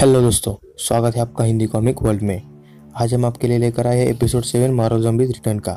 Hello दोस्तों, स्वागत है आपका हिंदी कॉमिक वर्ल्ड में। आज हम आपके लिए लेकर आए हैं एपिसोड सेवन मारो जम्बीज रिटर्न का।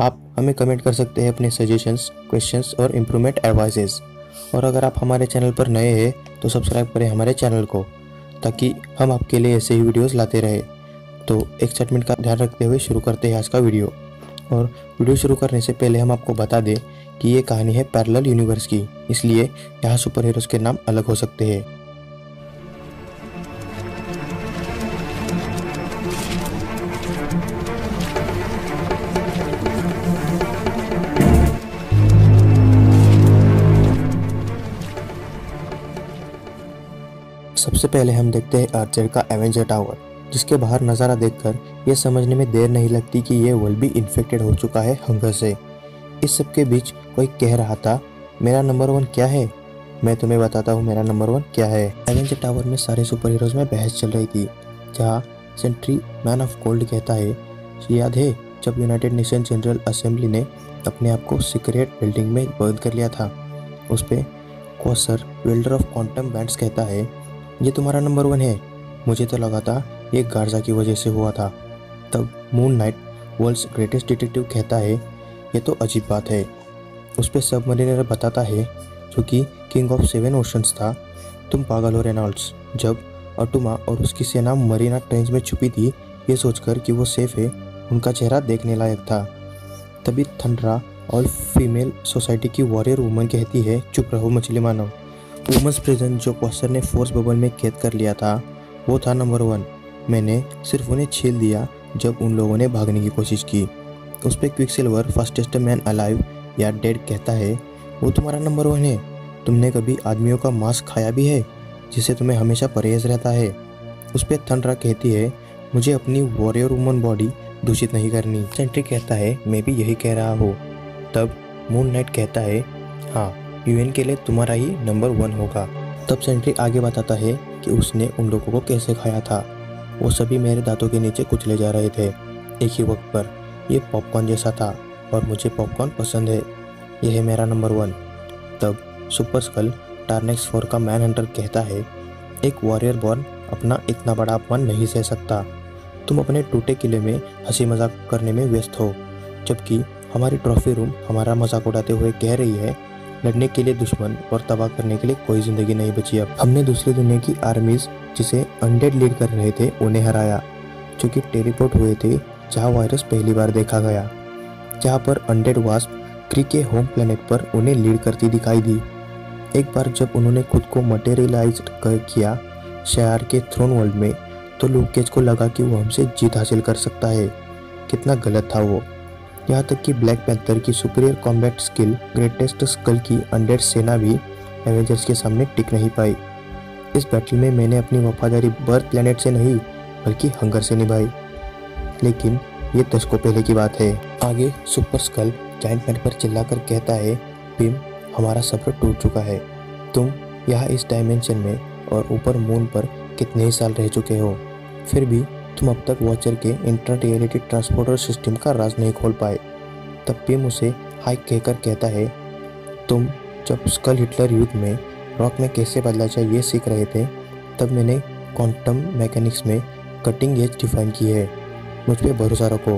आप हमें कमेंट कर सकते हैं अपने सजेशंस क्वेश्चंस और इम्प्रूवमेंट एडवाइजेस और अगर आप हमारे चैनल पर नए हैं तो सब्सक्राइब करें हमारे चैनल को, ताकि हम आपके लिए ऐसे ही वीडियोज़ लाते रहे। तो एक्साइटमेंट का ध्यान रखते हुए शुरू करते हैं आज का वीडियो और वीडियो शुरू करने से पहले हम आपको बता दें कि ये कहानी है पैरेलल यूनिवर्स की, इसलिए यहाँ सुपर हीरोज़ के नाम अलग हो सकते हैं। सबसे पहले हम देखते हैं आर्चर का एवेंजर टावर जिसके बाहर नज़ारा देखकर यह समझने में देर नहीं लगती कि यह वर्ल्ड भी इन्फेक्टेड हो चुका है हंगर से। इस सब के बीच कोई कह रहा था, मेरा नंबर वन क्या है? मैं तुम्हें बताता हूँ मेरा नंबर वन क्या है। एवेंजर टावर में सारे सुपर हीरोज में बहस चल रही थी, जहाँ सेंट्री मैन ऑफ़ गोल्ड कहता है, याद है जब यूनाइटेड नेशन जनरल असेंबली ने अपने आप को सीक्रेट बिल्डिंग में बंद कर लिया था? उस पर Quasar wielder of quantum bands कहता है ये तुम्हारा नंबर वन है। मुझे तो लगा था ये गार्जा की वजह से हुआ था। तब Moon Knight world's greatest detective कहता है, ये तो अजीब बात है। उस पर सब मरीनर बताता है, जो कि किंग ऑफ़ सेवन ओशंस था, तुम पागल हो रेनॉल्ड्स, जब अटुमा और उसकी सेना मरीना ट्रेंच में छुपी थी, ये सोचकर कि वो सेफ़ है, उनका चेहरा देखने लायक था। तभी थंडरा और फीमेल सोसाइटी की वॉरियर वुमन कहती है, चुप रहो मछली मानव वुमेंस प्रिजन जो क्वेश्चन ने फोर्स बबल में कैद कर लिया था, वो था नंबर वन मैंने सिर्फ़ उन्हें छील दिया जब उन लोगों ने भागने की कोशिश की। उस पर quick silver fastest man alive या डेड कहता है, वो तुम्हारा नंबर वन है। तुमने कभी आदमियों का मांस खाया भी है, जिसे तुम्हें हमेशा परहेज रहता है? उस पर थंडरा कहती है, मुझे अपनी वॉरियर वुमन बॉडी दूषित नहीं करनी। सेंट्री कहता है, मैं भी यही कह रहा हूँ। तब मून नाइट कहता है हाँ यूएन के लिए तुम्हारा ही नंबर वन होगा। तब सेंट्री आगे बताता है कि उसने उन लोगों को कैसे खाया था। वो सभी मेरे दांतों के नीचे कुचले जा रहे थे, एक ही वक्त पर। ये पॉपकॉर्न जैसा था और मुझे पॉपकॉर्न पसंद है। यह है मेरा नंबर वन। तब सुपर स्कल टार्नेक्स फोर का मैन हंटर कहता है, एक वॉरियर बॉर्न अपना इतना बड़ा अपमान नहीं सह सकता। तुम अपने टूटे किले में हँसी मज़ाक करने में व्यस्त हो, जबकि हमारी ट्रॉफी रूम हमारा मज़ाक उड़ाते हुए कह रही है लड़ने के लिए दुश्मन और तबाह करने के लिए कोई ज़िंदगी नहीं बची। अब हमने दूसरी दुनिया की आर्मीज जिसे अनडेड लीड कर रहे थे, उन्हें हराया, जो कि टेलीपोर्ट हुए थे, जहाँ वायरस पहली बार देखा गया, जहाँ पर अनडेड वास्प क्री के होम प्लेनेट पर उन्हें लीड करती दिखाई दी। एक बार जब उन्होंने खुद को मटेरियलाइज किया शहर के थ्रोन वर्ल्ड में तो लूकेज को लगा कि वो हमसे जीत हासिल कर सकता है। कितना गलत था वो। यहाँ तक कि ब्लैक पैंथर की superior combat skill, greatest skull की अनडेड सेना भी एवेंजर्स के सामने टिक नहीं पाई। इस बैटल में मैंने अपनी वफादारी बर्थ प्लेनेट से नहीं, बल्कि हंगर से निभाई। लेकिन ये दशकों पहले की बात है। आगे सुपर स्कल जाइंट मैन पर चिल्लाकर कहता है पिम हमारा सफ़र टूट चुका है। तुम यहाँ इस डायमेंशन में और ऊपर मून पर कितने ही साल रह चुके हो। फिर भी तुम अब तक वॉचर के इंटर रियलिटी ट्रांसपोर्टर सिस्टम का राज नहीं खोल पाए। तब पिम उसे हाइक कहकर कहता है, तुम जब स्कल हिटलर युद्ध में रॉक में कैसे बदला जाए ये सीख रहे थे, तब मैंने क्वांटम मैकेनिक्स में कटिंग एज डिफाइन की है। मुझ पर भरोसा रखो।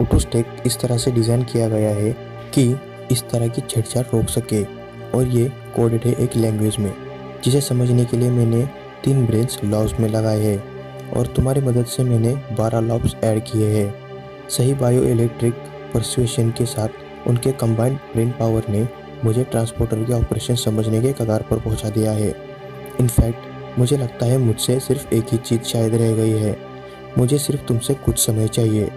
ऑटोस्टेक इस तरह से डिज़ाइन किया गया है कि इस तरह की छेड़छाड़ रोक सके। और ये कोडेड है एक लैंग्वेज में, जिसे समझने के लिए मैंने तीन ब्रेन्स लॉज में लगाए हैं। और तुम्हारी मदद से मैंने बारह लॉब्स ऐड किए हैं। सही बायो इलेक्ट्रिक परसुएशन के साथ उनके कंबाइंड ब्रेन पावर ने मुझे ट्रांसपोर्टर के ऑपरेशन समझने के कगार पर पहुँचा दिया है। इनफैक्ट मुझे लगता है मुझसे सिर्फ़ एक ही चीज़ शायद रह गई है। मुझे सिर्फ़ तुमसे कुछ समय चाहिए।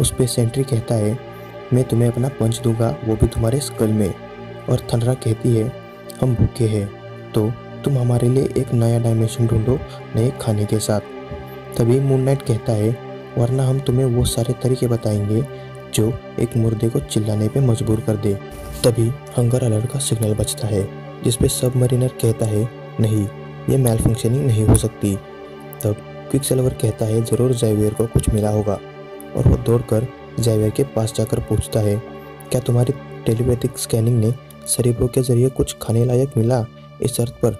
उस पर सेंट्री कहता है, मैं तुम्हें अपना पंच दूँगा, वो भी तुम्हारे स्कल में। और थंडरा कहती है, हम भूखे हैं तो तुम हमारे लिए एक नया डायमेंशन ढूंढो नए खाने के साथ। तभी मून नाइट कहता है, वरना हम तुम्हें वो सारे तरीके बताएँगे जो एक मुर्दे को चिल्लाने पे मजबूर कर दे। तभी हंगर अलर्ट का सिग्नल बचता है जिसपे सब मरीनर कहता है, नहीं, ये मेल फंक्शनिंग नहीं हो सकती। तब क्विक सिल्वर कहता है, ज़रूर जाइवियर को कुछ मिला होगा। और वो दौड़कर जाइवियर के पास जाकर पूछता है, क्या तुम्हारी टेलीपैथिक स्कैनिंग ने शरीरों के ज़रिए कुछ खाने लायक मिला इस शर्त पर?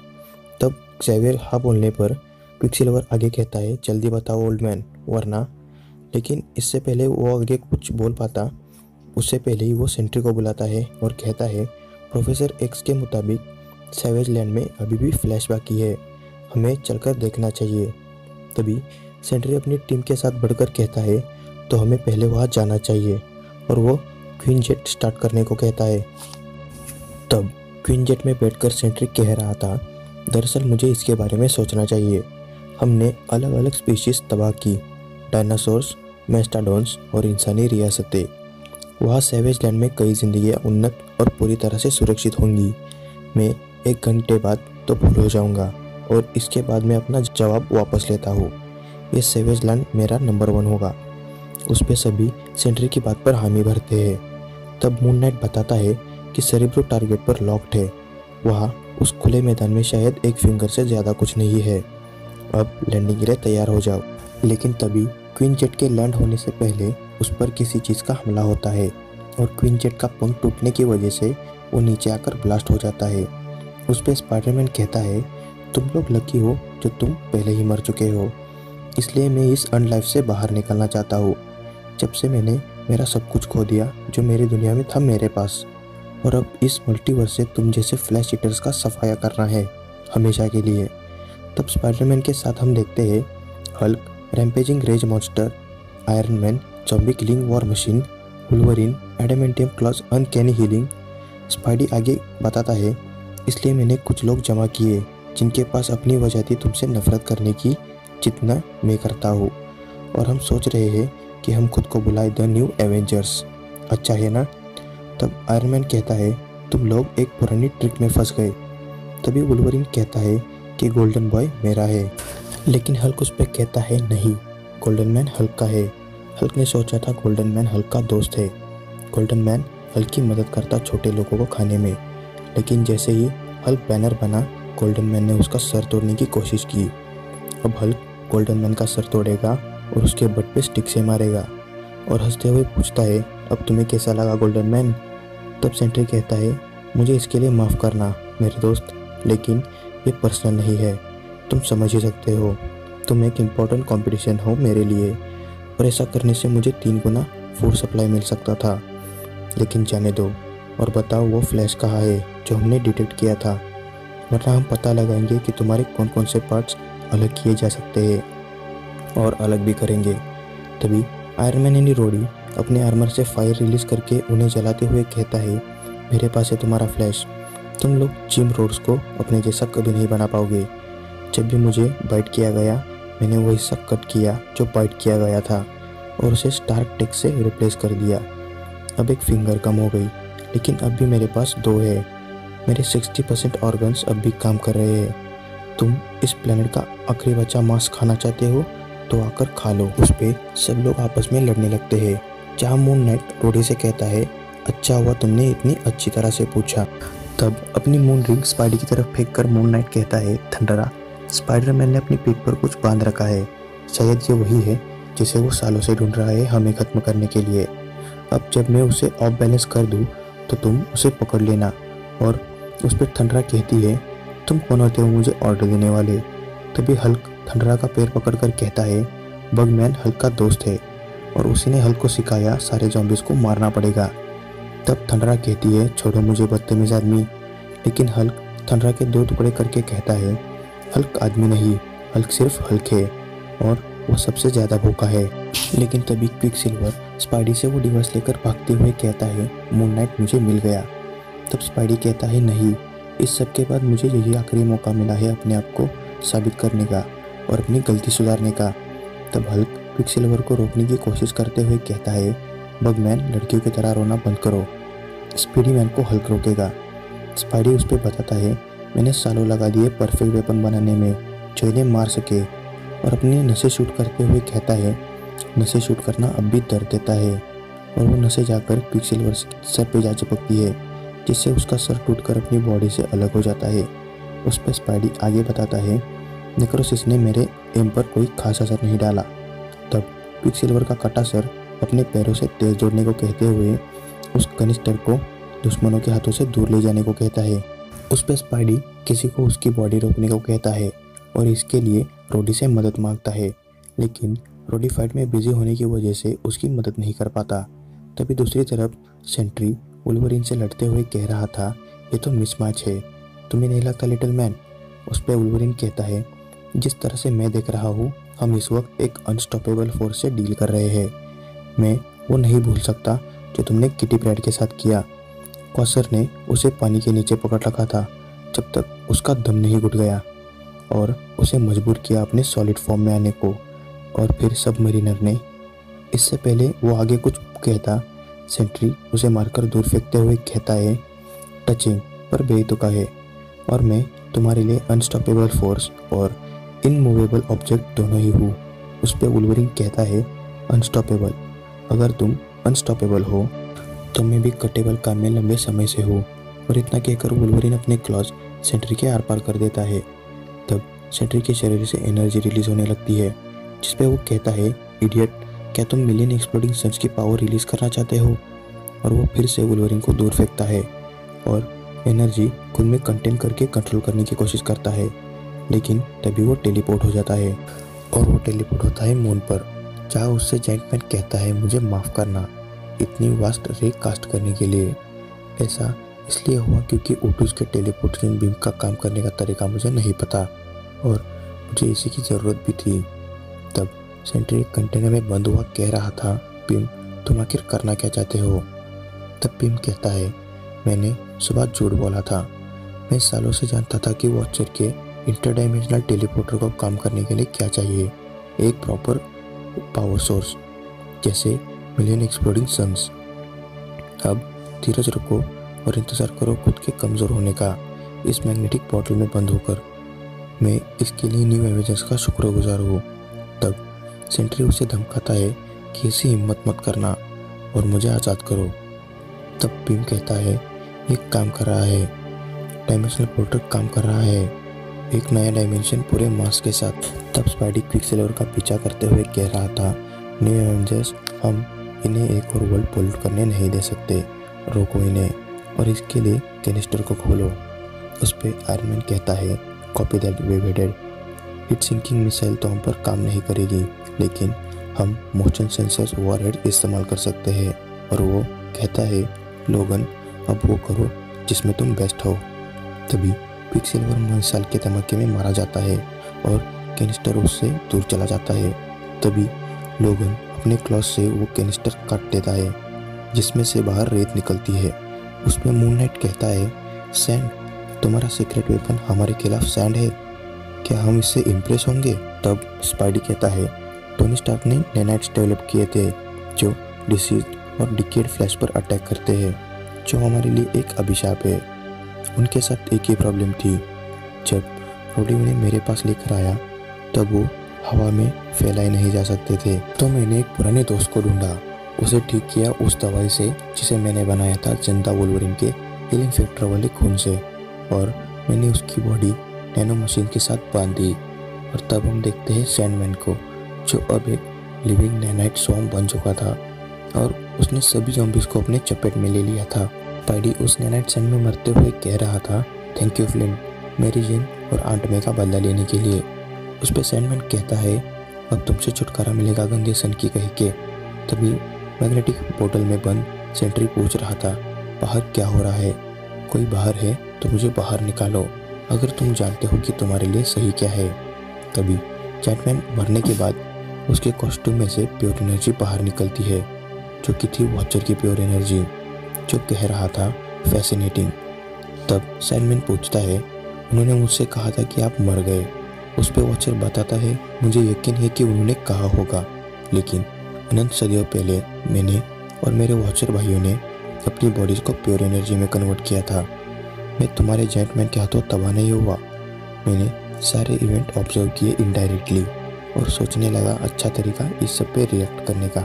तब जाइवियर हाँ बोलने पर क्विकसिल्वर आगे कहता है, जल्दी बताओ ओल्ड मैन वरना। लेकिन इससे पहले वो आगे कुछ बोल पाता। उससे पहले ही वो सेंट्री को बुलाता है और कहता है प्रोफेसर एक्स के मुताबिक सैवेज लैंड में अभी भी फ्लैश बाकी है। हमें चलकर देखना चाहिए। तभी सेंट्री अपनी टीम के साथ बढ़कर कहता है तो हमें पहले वहाँ जाना चाहिए। और वो क्वीन जेट स्टार्ट करने को कहता है। तब क्वीन जेट में बैठकर सेंट्री कह रहा था, दरअसल मुझे इसके बारे में सोचना चाहिए। हमने अलग अलग स्पीशीज तबाह की। डायनासोर्स मेस्टाडोन्स और इंसानी रियासतें। वहाँ सेवेज लैंड में कई जिंदगियाँ उन्नत और पूरी तरह से सुरक्षित होंगी। मैं एक घंटे बाद तो भूल हो जाऊँगा और इसके बाद मैं अपना जवाब वापस लेता हूँ। ये सेवेज लैंड मेरा नंबर वन होगा। उस पर सभी सेंट्री की बात पर हामी भरते हैं। तब मून नाइट बताता है कि सेरिब्रो टारगेट पर लॉक्ड है। वहाँ उस खुले मैदान में शायद एक फिंगर से ज़्यादा कुछ नहीं है। अब लैंडिंग के लिए तैयार हो जाओ। लेकिन तभी क्वीन जेट के लैंड होने से पहले उस पर किसी चीज़ का हमला होता है और क्वीन जेट का पंख टूटने की वजह से वो नीचे आकर ब्लास्ट हो जाता है। उस पर स्पाइडरमैन कहता है, तुम लोग लकी हो जो तुम पहले ही मर चुके हो। इसलिए मैं इस अन लाइफ से बाहर निकलना चाहता हूँ। जब से मैंने मेरा सब कुछ खो दिया जो मेरी दुनिया में था मेरे पास। और अब इस मल्टीवर्स से तुम जैसे फ्लैश ईटर्स का सफाया करना है हमेशा के लिए। तब स्पाइडरमैन के साथ हम देखते हैं Hulk rampaging rage monster Iron Man zombie killing war machine Wolverine adamantium claws uncanny healing Spidey आगे बताता है, इसलिए मैंने कुछ लोग जमा किए, जिनके पास अपनी वजह थी तुमसे नफरत करने की, जितना मैं करता हूँ। और हम सोच रहे हैं कि हम खुद को बुलाए द न्यू एवेंजर्स अच्छा है ना? तब आयरमैन कहता है, तुम लोग एक पुरानी ट्रिक में फंस गए। तभी वुल्वरिन कहता है कि गोल्डन बॉय मेरा है। लेकिन हल्क उस पर कहता है, नहीं, गोल्डन मैन हल्क का है। हल्क ने सोचा था, गोल्डन मैन हल्क का दोस्त है। गोल्डन मैन हल्क की मदद करता छोटे लोगों को खाने में। लेकिन जैसे ही हल्क बैनर बना, गोल्डन मैन ने उसका सर तोड़ने की कोशिश की। अब हल्क गोल्डन मैन का सर तोड़ेगा और उसके बट पे स्टिक से मारेगा और हँसते हुए पूछता है, अब तुम्हें कैसा लगा गोल्डन मैन? तब सेंट्री कहता है, मुझे इसके लिए माफ़ करना मेरे दोस्त, लेकिन ये पर्सनल नहीं है। तुम समझ ही सकते हो। तुम एक इम्पोर्टेंट कंपटीशन हो मेरे लिए। और ऐसा करने से मुझे तीन गुना फ़ूड सप्लाई मिल सकता था। लेकिन जाने दो और बताओ वो फ्लैश कहाँ है, जो हमने डिटेक्ट किया था। वरना हम पता लगाएँगे कि तुम्हारे कौन कौन से पार्ट्स अलग किए जा सकते हैं और अलग भी करेंगे। तभी आयरमैन यानी रोडी अपने आर्मर से फायर रिलीज़ करके उन्हें जलाते हुए कहता है, मेरे पास है तुम्हारा फ्लैश तुम लोग जिम रोड्स को अपने जैसा कभी नहीं बना पाओगे। जब भी मुझे बाइट किया गया, मैंने वो हिस्सा कट किया जो बाइट किया गया था और उसे स्टार्क टेक से रिप्लेस कर दिया। अब एक फिंगर कम हो गई, लेकिन अब भी मेरे पास दो है। मेरे 60 परसेंट ऑर्गन्स अब भी काम कर रहे हैं। तुम इस प्लेनेट का आखिरी बच्चा मांस खाना चाहते हो तो आकर खा लो। उस पर सब लोग आपस में लड़ने लगते हैं। जहाँ मून नाइट रोडी से कहता है अच्छा हुआ तुमने इतनी अच्छी तरह से पूछा। तब अपनी मून रिंग स्पाइडी की तरफ़ फेंक कर मून नाइट कहता है, थंडरा स्पाइडरमैन ने अपनी पीठ पर कुछ बाँध रखा है। शायद ये वही है जिसे वो सालों से ढूंढ रहा है हमें खत्म करने के लिए। अब जब मैं उसे ऑफ़ बैलेंस कर दूँ तो तुम उसे पकड़ लेना। और उस पर थंडरा कहती है, तुम कौन होते हो मुझे ऑर्डर देने वाले? तभी हल्क थंडरा का पैर पकड़कर कहता है, बगमैन हल्क का दोस्त है और उसी ने हल्क को सिखाया सारे जॉम्बिस को मारना पड़ेगा। तब थंडरा कहती है, छोड़ो मुझे बदतमीज आदमी। लेकिन हल्क थंडरा के दो टुकड़े करके कहता है, हल्क आदमी नहीं, हल्क सिर्फ़ हल्क है और वो सबसे ज़्यादा भूखा है। लेकिन तभी क्विक सिल्वर स्पाइडी से वो डिवाइस लेकर भागते हुए कहता है, मून नाइट मुझे मिल गया। तब स्पाइडी कहता है, नहीं, इस सब के बाद मुझे यही आखिरी मौका मिला है अपने आप को साबित करने का और अपनी गलती सुधारने का। तब हल्क क्विक सिल्वर को रोकने की कोशिश करते हुए कहता है बगमैन लड़कियों की तरह रोना बंद करो। स्पीडी मैन को हल्क रोकेगा। स्पाइडी उस पर बताता है, मैंने सालों लगा दिए परफेक्ट वेपन बनाने में, जो इन्हें मार सके। और अपनी नशे शूट करते हुए कहता है, नशे शूट करना अब भी दर्द देता है। और वो नशे जाकर क्विक सिल्वर सर पे जा चिपकती है, जिससे उसका सर टूटकर अपनी बॉडी से अलग हो जाता है। उस पर स्पाइडी आगे बताता है नेक्रोसिस ने मेरे एम पर कोई खास असर नहीं डाला। तब पिक्सिल्वर का कटा सर अपने पैरों से तेज जोड़ने को कहते हुए उस कनिस्टर को दुश्मनों के हाथों से दूर ले जाने को कहता है। उस पर स्पाइडी किसी को उसकी बॉडी रोकने को कहता है और इसके लिए रोडी से मदद माँगता है, लेकिन रोडी फाइट में बिज़ी होने की वजह से उसकी मदद नहीं कर पाता। तभी दूसरी तरफ़ सेंट्री वुल्वरिन से लड़ते हुए कह रहा था, ये तो मिसमैच है। तुम्हें नहीं लगता, लिटिल मैन? उस पर वुल्वरिन कहता है, जिस तरह से मैं देख रहा हूँ, हम इस वक्त एक अनस्टॉपेबल फोर्स से डील कर रहे हैं। मैं वो नहीं भूल सकता जो तुमने किटी ब्रैड के साथ किया। कौसर ने उसे पानी के नीचे पकड़ रखा था, जब तक उसका दम नहीं घुट गया, और उसे मजबूर किया अपने सॉलिड फॉर्म में आने को, और फिर सब मरीनर ने। इससे पहले वो आगे कुछ कहता सेंट्री उसे मारकर दूर फेंकते हुए कहता है टचिंग पर बेतुका है और मैं तुम्हारे लिए अनस्टॉपेबल फोर्स और इनमूवेबल ऑब्जेक्ट दोनों ही हूँ। उस पर उलवरिंग कहता है अनस्टॉपेबल अगर तुम अनस्टॉपेबल हो तो मैं भी कटेबल काम में लंबे समय से हूँ और इतना कहकर वुलवरिन अपने क्लॉज सेंट्री के आर पार कर देता है। तब सेंट्री के शरीर से एनर्जी रिलीज़ होने लगती है, जिस पे वो कहता है इडियट क्या तुम मिलियन एक्सप्लोडिंग सन्स की पावर रिलीज़ करना चाहते हो? और वो फिर से वुलवरिन को दूर फेंकता है और एनर्जी खुद में कंटेन करके कंट्रोल करने की कोशिश करता है, लेकिन तभी वो टेलीपोर्ट हो जाता है और वो टेलीपोर्ट होता है मून पर। जहाँ उससे जैंटमैन कहता है, मुझे माफ़ करना इतनी वास्ट रे कास्ट करने के लिए। ऐसा इसलिए हुआ क्योंकि ओटूज के टेलीपोर्टेशन बीम का काम करने का तरीका मुझे नहीं पता और मुझे इसी की ज़रूरत भी थी। तब सेंट्री कंटेनर में बंद हुआ, कह रहा था पिम तुम आखिर करना क्या चाहते हो? तब पिम कहता है, मैंने सुबह झूठ बोला था। मैं सालों से जानता था कि वॉचर के इंटरडाइमेंशनल टेलीपोर्टर को काम करने के लिए क्या चाहिए। एक प्रॉपर पावर सोर्स जैसे मिलियन एक्सप्लोडिंग सन्स अब धीरज रखो और इंतज़ार करो खुद के कमज़ोर होने का। इस मैग्नेटिक पोर्टल में बंद होकर मैं इसके लिए न्यू एवेंजर्स का शुक्रगुजार हूँ। तब सेंट्री उसे धमकाता है कि ऐसी हिम्मत मत करना और मुझे आज़ाद करो। तब पिम कहता है, एक काम कर रहा है। डायमेंशनल पोर्टल काम कर रहा है। एक नया डायमेंशन पूरे मास के साथ। तब स्पाइडी क्विक सिल्वर का पीछा करते हुए कह रहा था न्यू एवेंजर्स हम इन्हें एक और वर्ल्ड पोल्यूट करने नहीं दे सकते। रोको इन्हें और इसके लिए कैनिस्टर को खोलो। उस पर आयरमैन कहता है copy that heat seeking missile तो हम पर काम नहीं करेगी, लेकिन हम मोशन सेंसर्स ओवरहेड इस्तेमाल कर सकते हैं। और वो कहता है लोगन अब वो करो जिसमें तुम बेस्ट हो। तभी पिक सिल्वर मिसाइल के धमाके में मारा जाता है और कैनिस्टर उससे दूर चला जाता है। तभी लोगन अपने क्लॉथ से वो कैनिस्टर काट देता है, जिसमें से बाहर रेत निकलती है। उसमें मूनलाइट कहता है सैंड तुम्हारा सीक्रेट वेपन हमारे खिलाफ सैंड है। क्या हम इससे इम्प्रेस होंगे? तब स्पाइडी कहता है टोनी स्टार्क ने नैनाइट्स डेवलप किए थे, जो डिसीज और डिकेड फ्लैश पर अटैक करते हैं, जो हमारे लिए एक अभिशाप है। उनके साथ एक ही प्रॉब्लम थी। जब रोडी उन्हें मेरे पास लेकर आया, तब वो हवा में फैलाए नहीं जा सकते थे। तो मैंने एक पुराने दोस्त को ढूंढा। उसे ठीक किया उस दवाई से, जिसे मैंने बनाया था जनता वोलवरिन के हीलिंग फैक्टर वाले खून से। और मैंने उसकी बॉडी नैनो मशीन के साथ बाँध दी। और तब हम देखते हैं सैंडमैन को, जो अब एक लिविंग नैनाइट सॉन्ग बन चुका था। और उसने सभी जॉम्बिस को अपने चपेट में ले लिया था। पाइडी उस नैनाइट सन में मरते हुए कह रहा था थैंक यू फ्लिन मेरी जिन और आंट में का बदला लेने के लिए। उस पर सैंडमैन कहता है, अब तुमसे छुटकारा मिलेगा, गंदे सन की कह के। तभी मैग्नेटिक पोर्टल में बंद सेंट्री पूछ रहा था, बाहर क्या हो रहा है? कोई बाहर है तो मुझे बाहर निकालो। अगर तुम जानते हो कि तुम्हारे लिए सही क्या है। तभी चैटमैन मरने के बाद उसके कॉस्ट्यूम में से प्योर एनर्जी बाहर निकलती है, जो कि थी वॉचर की प्योर एनर्जी। जो कह रहा था फैसिनेटिंग तब सैनमैन पूछता है, उन्होंने मुझसे कहा था कि आप मर गए। उस पर वॉचर बताता है, मुझे यकीन है कि उन्होंने कहा होगा। लेकिन अनंत सदियों पहले मैंने और मेरे वॉचर भाइयों ने अपनी बॉडीज को प्योर एनर्जी में कन्वर्ट किया था। मैं तुम्हारे जेंट मैन के हाथों तबाह नहीं हुआ। मैंने सारे इवेंट ऑब्ज़र्व किए इनडायरेक्टली और सोचने लगा अच्छा तरीका इस सब पे रिएक्ट करने का।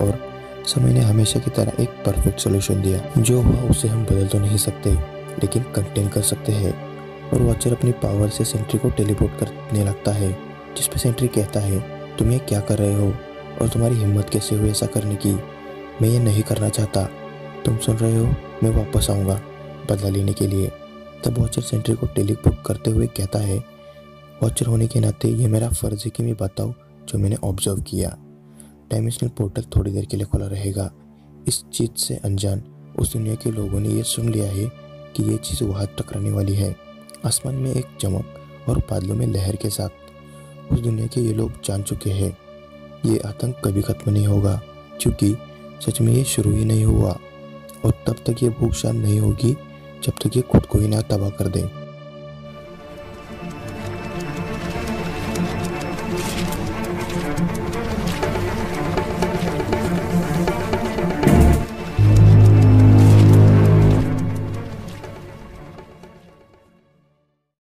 और समय ने हमेशा की तरह एक परफेक्ट सोल्यूशन दिया। जो हुआ उसे हम बदल तो नहीं सकते, लेकिन कंटेन कर सकते हैं। और वॉचर अपनी पावर से सेंट्री को टेलीपोर्ट करने लगता है जिस पे सेंट्री कहता है, तुम ये क्या कर रहे हो? और तुम्हारी हिम्मत कैसे हुई ऐसा करने की? मैं ये नहीं करना चाहता। तुम सुन रहे हो? मैं वापस आऊँगा, बदला लेने के लिए। तब वॉचर सेंट्री को टेलीपोर्ट करते हुए कहता है वॉचर होने के नाते ये मेरा फ़र्ज़ है कि मैं बताऊँ, जो मैंने ऑब्ज़र्व किया। डायमेंशनल पोर्टल थोड़ी देर के लिए खुला रहेगा। इस चीज़ से अनजान उस दुनिया के लोगों ने यह सुन लिया है कि ये चीज़ वहाँ टकराने वाली है। आसमान में एक चमक और बादलों में लहर के साथ। उस दुनिया के ये लोग जान चुके हैं। ये आतंक कभी ख़त्म नहीं होगा, क्योंकि सच में ये शुरू ही नहीं हुआ। और तब तक ये भूख शांत नहीं होगी जब तक ये खुद को ही ना तबाह कर दे।